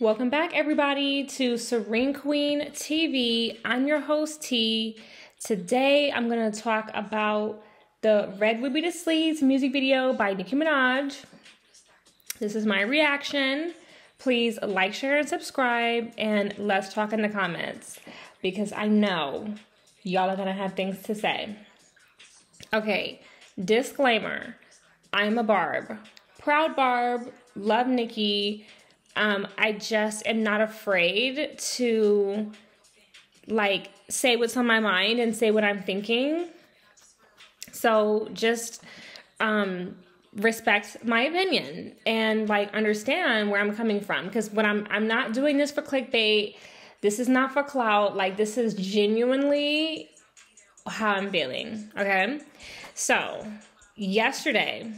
Welcome back, everybody, to Serene Queen TV. I'm your host, T. Today, I'm going to talk about the Red Ruby Da Sleeze music video by Nicki Minaj. This is my reaction. Please like, share, and subscribe, and let's talk in the comments because I know y'all are going to have things to say. Okay, disclaimer I'm a Barb. Proud Barb, love Nicki um, I just am not afraid to like say what's on my mind and say what I'm thinking. So just um respect my opinion and like understand where I'm coming from because when I'm I'm not doing this for clickbait. This is not for clout. Like this is genuinely how I'm feeling, okay? So, yesterday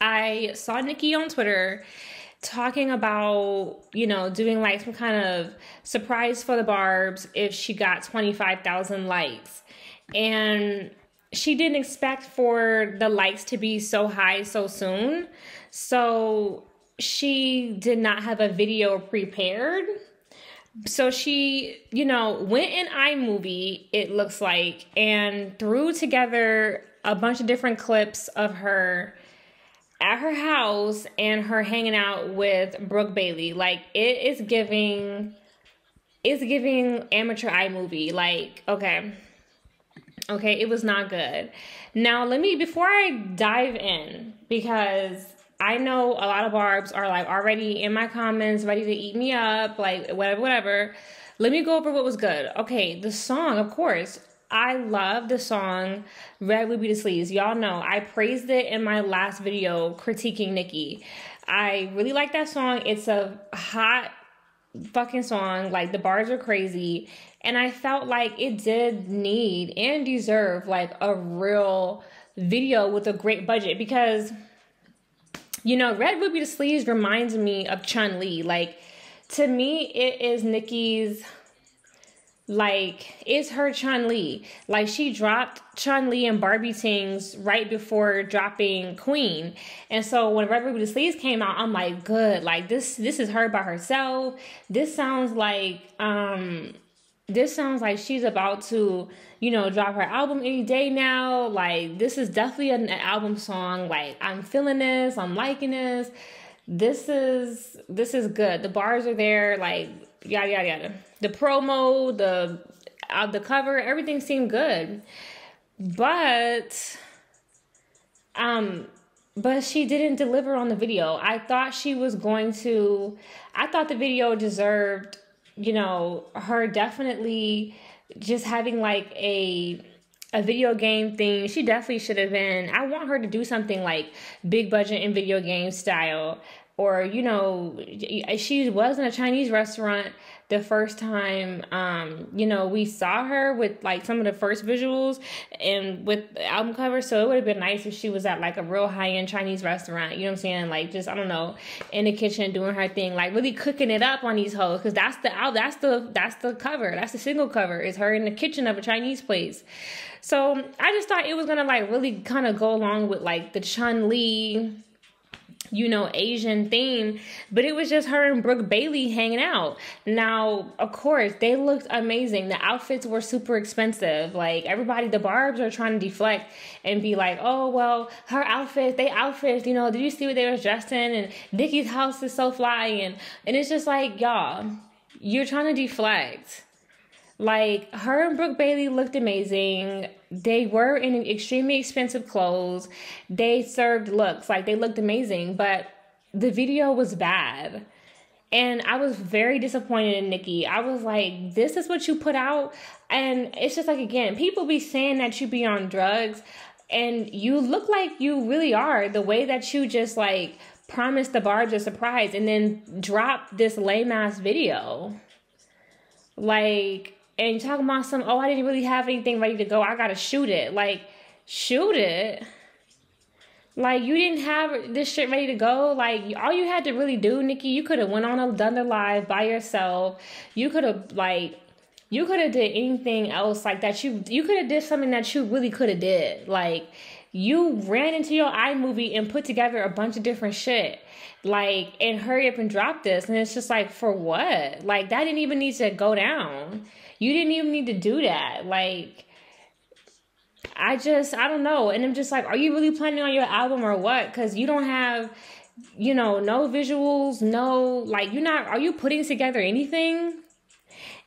I saw Nicki on Twitter talking about, you know, doing like some kind of surprise for the Barbs if she got 25,000 likes. And she didn't expect for the likes to be so high so soon. So she did not have a video prepared. So she, you know, went in iMovie, it looks like, and threw together a bunch of different clips of her at her house and her hanging out with Brooke Bailey. Like it is giving it's giving amateur iMovie. Like, okay. Okay, it was not good. Now let me before I dive in, because I know a lot of barbs are like already in my comments, ready to eat me up, like whatever, whatever. Let me go over what was good. Okay, the song, of course, I love the song Red Ruby Da Sleeze. Y'all know I praised it in my last video critiquing Nicki. I really like that song. It's a hot fucking song. Like the bars are crazy. And I felt like it did need and deserve like a real video with a great budget because you know, Red Ruby Da Sleeze reminds me of Chun Li. Like to me, it is Nicki's like is her Chun Li. Like she dropped Chun Li and Barbie Tings right before dropping Queen. And so when Da Sleeze came out, I'm like, good. Like this this is her by herself. This sounds like um this sounds like she's about to, you know, drop her album any day now. Like this is definitely an album song. Like I'm feeling this, I'm liking this. This is this is good. The bars are there, like yada yada yada the promo, the uh, the cover, everything seemed good. But um but she didn't deliver on the video. I thought she was going to I thought the video deserved, you know, her definitely just having like a a video game thing. She definitely should have been. I want her to do something like big budget in video game style or you know she was in a chinese restaurant the first time um you know we saw her with like some of the first visuals and with album cover. So it would have been nice if she was at like a real high-end chinese restaurant you know what i'm saying? Like just i don't know in the kitchen doing her thing like really cooking it up on these hoes because that's the that's the that's the cover. That's the single cover is her in the kitchen of a chinese place. So i just thought it was gonna like really kind of go along with like the chun li you know, Asian theme, but it was just her and Brooke Bailey hanging out. Now, of course, they looked amazing. The outfits were super expensive. Like everybody, the barbs are trying to deflect and be like, oh well, her outfit, they outfits, you know, did you see what they were dressed in? And Nicki's house is so fly and and it's just like, y'all, you're trying to deflect. Like her and Brooke Bailey looked amazing. They were in extremely expensive clothes. They served looks like they looked amazing, but the video was bad. And I was very disappointed in Nicki. I was like, this is what you put out? And it's just like, again, people be saying that you be on drugs, and you look like you really are. The way that you just like promised the barbs a surprise and then drop this lame ass video. Like, and talking about some, oh, I didn't really have anything ready to go. I gotta shoot it. Like, shoot it. Like you didn't have this shit ready to go. Like all you had to really do, Nicki, you could have went on a done the live by yourself. You could have like you could have did anything else like that. You you could have did something that you really could have did. Like you ran into your iMovie and put together a bunch of different shit like and hurry up and drop this and it's just like for what like that didn't even need to go down you didn't even need to do that. Like i just i don't know. And i'm just like are you really planning on your album or what? Because you don't have you know no visuals no like you're not are you putting together anything?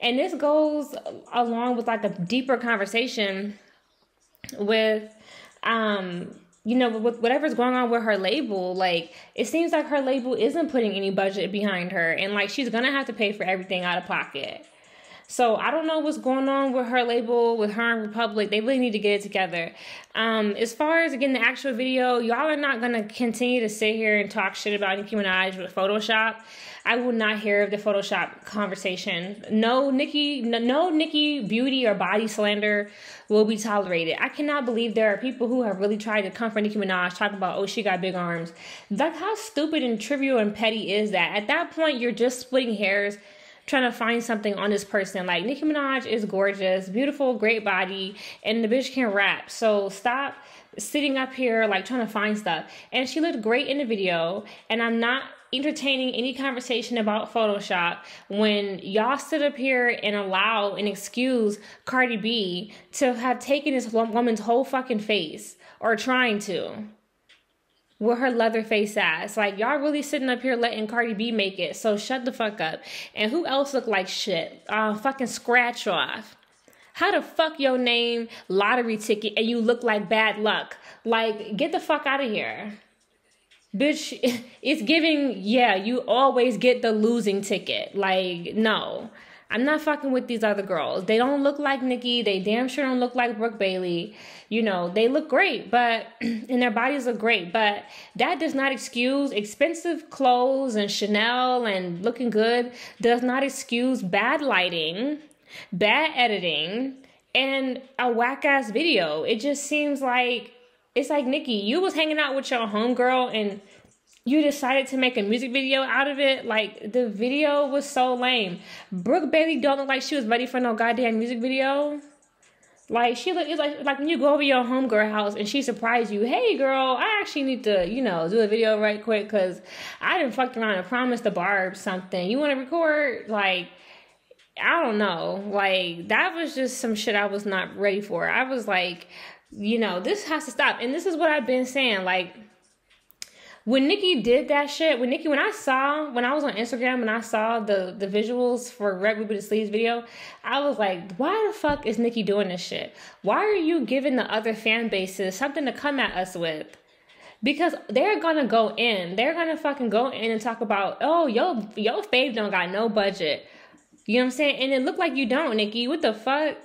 And this goes along with like a deeper conversation with um you know, with whatever's going on with her label, like it seems like her label isn't putting any budget behind her, and like she's gonna have to pay for everything out of pocket. So I don't know what's going on with her label, with her and Republic. They really need to get it together. Um, as far as again the actual video, y'all are not gonna continue to sit here and talk shit about Nicki Minaj with Photoshop. I will not hear of the Photoshop conversation. No Nicki, no, no Nicki beauty or body slander will be tolerated. I cannot believe there are people who have really tried to comfort Nicki Minaj, talking about, oh, she got big arms. Like, how stupid and trivial and petty is that? At that point, you're just splitting hairs trying to find something on this person. Like Nicki Minaj is gorgeous, beautiful, great body, and the bitch can rap. So stop sitting up here like trying to find stuff. And she looked great in the video, and I'm not entertaining any conversation about Photoshop when y'all sit up here and allow and excuse Cardi B to have taken this woman's whole fucking face or trying to with her leather face ass. Like y'all really sitting up here letting Cardi B make it. So shut the fuck up. And who else look like shit? Uh fucking scratch off. How the fuck your name lottery ticket and you look like bad luck? Like get the fuck out of here. Bitch, it's giving, yeah, you always get the losing ticket. Like, no. I'm not fucking with these other girls. They don't look like Nicki. They damn sure don't look like Brooke Bailey. You know, they look great, but and their bodies look great, but that does not excuse expensive clothes and Chanel and looking good does not excuse bad lighting, bad editing, and a whack ass video. It just seems like it's like Nicki, you was hanging out with your homegirl and you decided to make a music video out of it. Like the video was so lame. Brooke Bailey don't look like she was ready for no goddamn music video. Like she look it's like like when you go over your homegirl house and she surprised you, hey girl, I actually need to, you know, do a video right quick because I didn't fuck around and promised the barb something. You wanna record? Like I don't know. Like that was just some shit I was not ready for. I was like, you know, this has to stop. And this is what I've been saying. Like, when Nicki did that shit, when Nicki, when I saw, when I was on Instagram and I saw the the visuals for Red Ruby the Sleeze video, I was like, why the fuck is Nicki doing this shit? Why are you giving the other fan bases something to come at us with? Because they're gonna go in, they're gonna fucking go in and talk about, oh, yo, yo, fave don't got no budget. You know what I'm saying? And it looked like you don't, Nicki. What the fuck?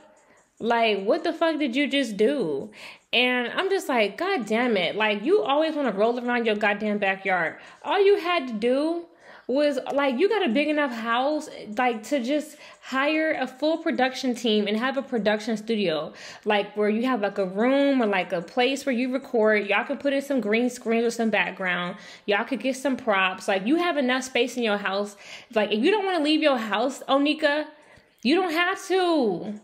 Like, what the fuck did you just do? And I'm just like, God damn it. Like, you always want to roll around your goddamn backyard. All you had to do was like you got a big enough house like to just hire a full production team and have a production studio like where you have like a room or like a place where you record. Y'all can put in some green screens or some background. Y'all could get some props. Like you have enough space in your house. Like if you don't want to leave your house onika you don't have to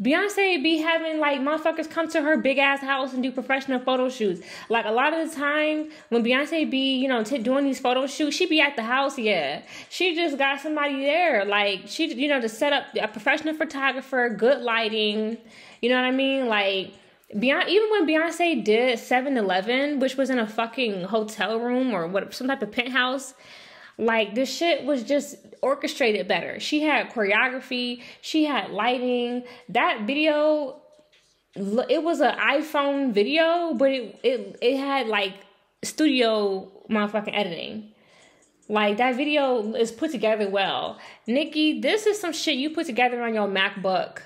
Beyonce be having like motherfuckers come to her big ass house and do professional photo shoots. Like a lot of the time when Beyonce be, you know, t- doing these photo shoots, she be at the house, yeah. She just got somebody there. Like she, you know, to set up a professional photographer, good lighting. You know what I mean? Like Beyonce, even when Beyonce did 7-Eleven, which was in a fucking hotel room or what, some type of penthouse, like this shit was just orchestrated better. She had choreography, she had lighting. That video it was an iPhone video, but it it it had like studio motherfucking editing. Like that video is put together well. Nicki, this is some shit you put together on your MacBook.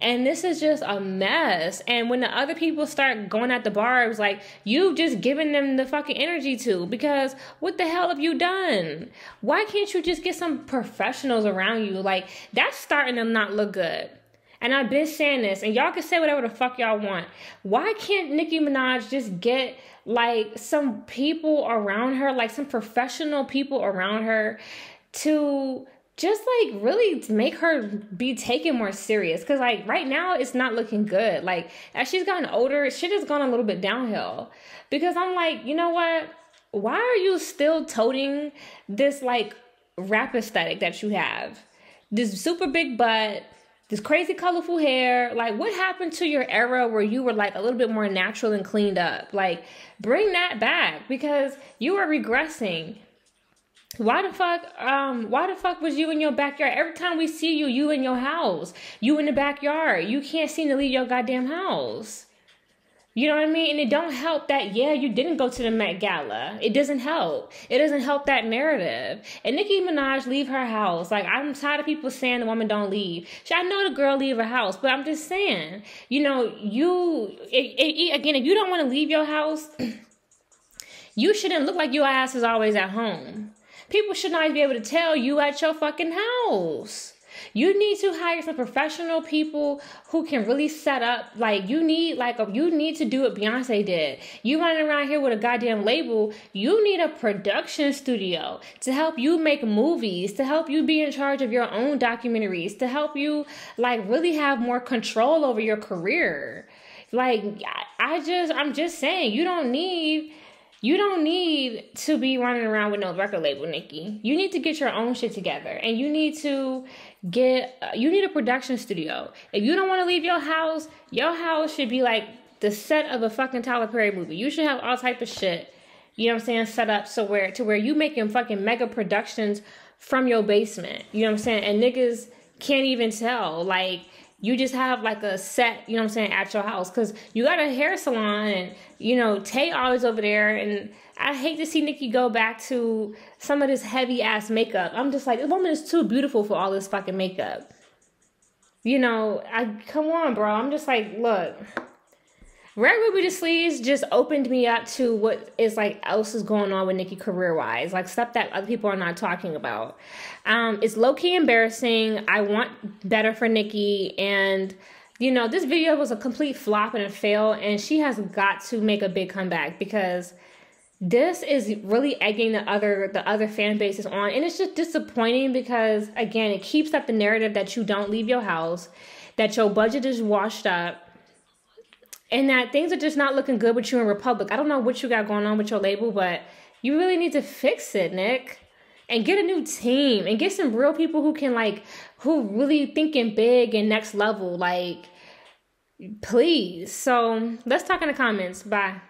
And this is just a mess. And when the other people start going at the barbs, like you've just given them the fucking energy to because what the hell have you done? Why can't you just get some professionals around you? Like that's starting to not look good. And I've been saying this, and y'all can say whatever the fuck y'all want. Why can't Nicki Minaj just get like some people around her, like some professional people around her to just like really make her be taken more serious because like right now it's not looking good. Like as she's gotten older shit has gone a little bit downhill. Because i'm like you know what? Why are you still toting this like rap aesthetic that you have? This super big butt this crazy colorful hair. Like what happened to your era where you were like a little bit more natural and cleaned up? Like bring that back because you are regressing why the fuck, um, why the fuck was you in your backyard? Every time we see you, you in your house. You in the backyard. You can't seem to leave your goddamn house. You know what I mean? And it don't help that, yeah, you didn't go to the Met Gala. It doesn't help. It doesn't help that narrative. And Nicki Minaj leave her house. Like, I'm tired of people saying the woman don't leave. I know the girl leave her house, but I'm just saying, you know, you, it, it, again, if you don't want to leave your house, you shouldn't look like your ass is always at home. People should not be able to tell you at your fucking house. You need to hire some professional people who can really set up. Like you need, like a, you need to do what Beyonce did. You running around here with a goddamn label. You need a production studio to help you make movies, to help you be in charge of your own documentaries, to help you like really have more control over your career. Like I just, I'm just saying, you don't need you don't need to be running around with no record label, Nicki. You need to get your own shit together, and you need to get. Uh, you need a production studio. If you don't want to leave your house, your house should be like the set of a fucking Tyler Perry movie. You should have all type of shit. You know what I'm saying? Set up so where to where you making fucking mega productions from your basement. You know what I'm saying? And niggas can't even tell. Like you just have like a set, you know what I'm saying, at your house. Cause you got a hair salon and, you know, Tay always over there. And I hate to see Nicki go back to some of this heavy ass makeup. I'm just like, this woman is too beautiful for all this fucking makeup. You know, I come on, bro. I'm just like, look. Red Ruby Da Sleeze just opened me up to what is like else is going on with Nicki career wise, like stuff that other people are not talking about. Um, it's low key embarrassing. I want better for Nicki, and you know this video was a complete flop and a fail, and she has got to make a big comeback because this is really egging the other the other fan bases on, and it's just disappointing because again, it keeps up the narrative that you don't leave your house, that your budget is washed up and that things are just not looking good with you in Republic. I don't know what you got going on with your label, but you really need to fix it, Nick. And get a new team and get some real people who can like who really thinking big and next level. Like please. So let's talk in the comments. Bye.